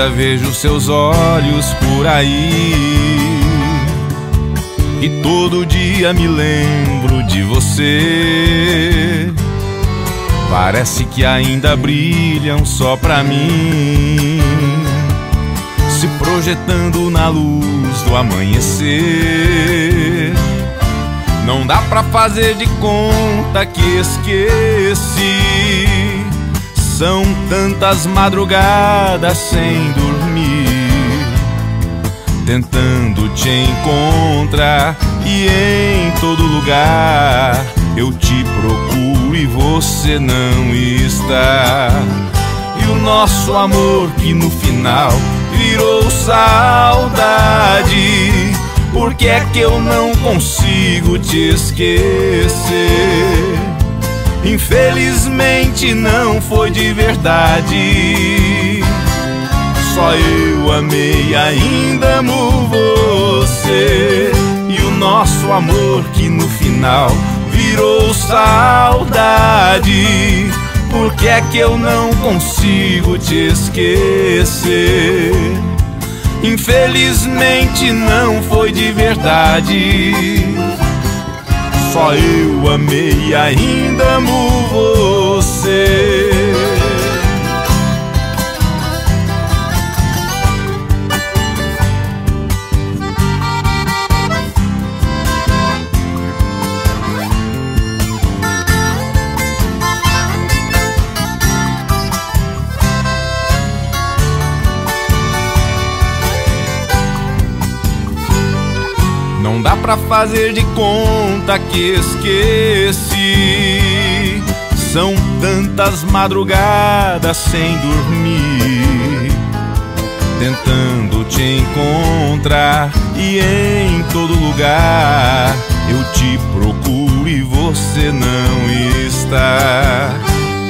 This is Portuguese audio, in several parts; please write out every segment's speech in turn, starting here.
Ainda vejo seus olhos por aí. E todo dia me lembro de você. Parece que ainda brilham só pra mim, se projetando na luz do amanhecer. Não dá pra fazer de conta que esqueci. São tantas madrugadas sem dormir, tentando te encontrar e em todo lugar eu te procuro e você não está. E o nosso amor que no final virou saudade. Por que é que eu não consigo te esquecer? Infelizmente não foi de verdade. Só eu amei ainda amo você. E o nosso amor que no final virou saudade. Por que é que eu não consigo te esquecer? Infelizmente não foi de verdade. Só eu amei e ainda amo você. Não dá pra fazer de conta que esqueci. São tantas madrugadas sem dormir, tentando te encontrar e em todo lugar eu te procuro e você não está.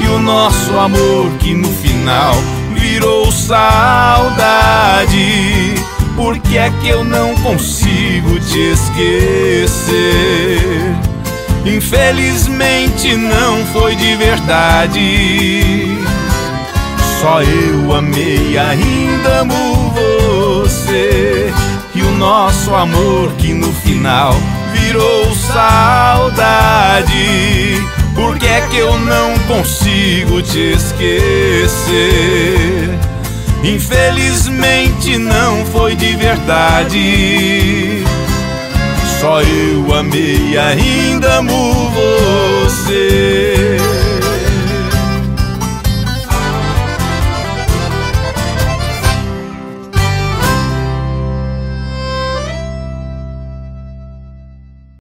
E o nosso amor que no final virou saudade. Por que é que eu não consigo te esquecer? Infelizmente não foi de verdade. Só eu amei ainda amo você. E o nosso amor que no final virou saudade. Por que é que eu não consigo te esquecer? Infelizmente não foi de verdade. Só eu amei ainda amo.